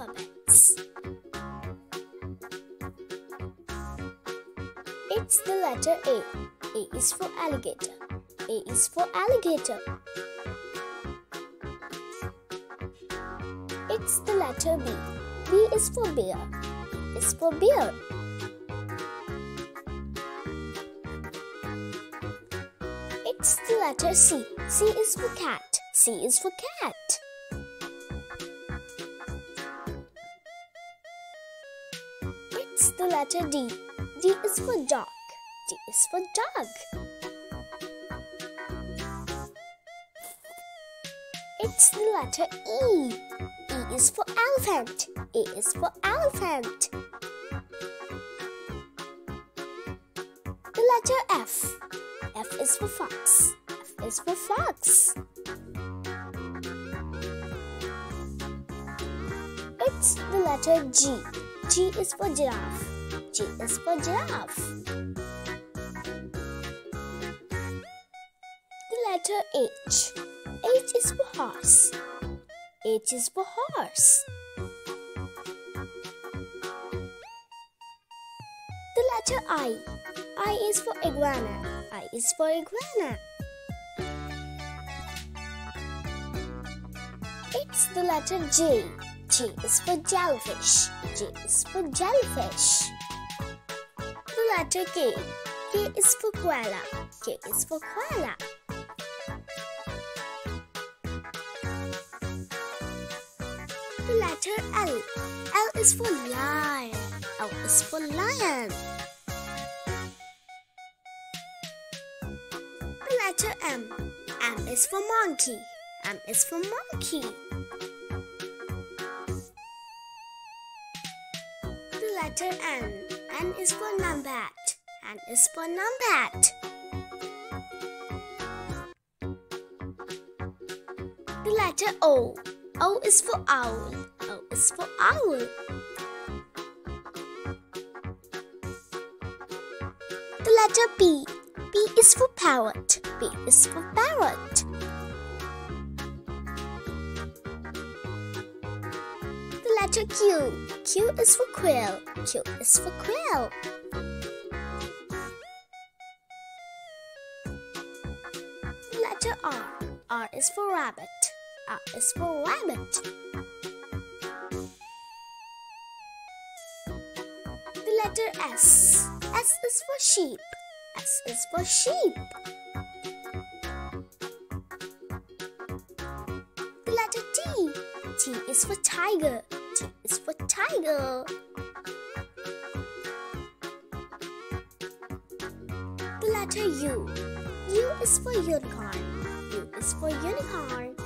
alphabets. It's the letter A. A is for alligator. A is for alligator. It's the letter B. B is for bear. B is for bear. It's the letter C. C is for cat. C is for cat. It's the letter D. D is for dog. D is for dog. It's the letter E. E is for elephant. E is for elephant. The letter F. F is for fox. F is for fox. It's the letter G. G is for giraffe. G is for giraffe. The letter H. H is for horse. H is for horse. The letter I. I is for iguana. I is for iguana. It's the letter J. J is for jellyfish. J is for jellyfish. The letter K. K is for koala. K is for koala. The letter L. L is for lion. L is for lion. The letter M. M is for monkey. M is for monkey. Letter N. N is for numbat. N is for numbat. The letter O. O is for owl. O is for owl. The letter P. P is for parrot. P is for parrot. Letter Q. Q is for quill. Q is for quill. Letter R. R is for rabbit. R is for rabbit. The letter S. S is for sheep. S is for sheep. The letter T. T is for tiger. T is for tiger. The letter U. U is for unicorn. U is for unicorn.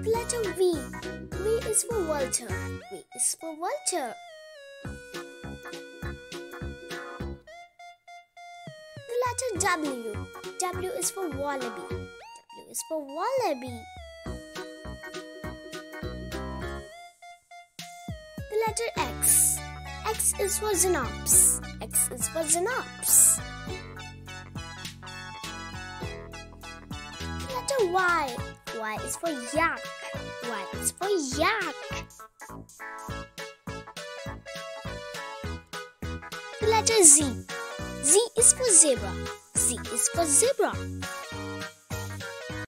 The letter V. V is for vulture. V is for vulture. The letter W. W is for wallaby. W is for wallaby. Letter X. X is for xenops. X is for xenops. Letter Y. Y is for yak. Y is for yak. Letter Z. Z is for zebra. Z is for zebra.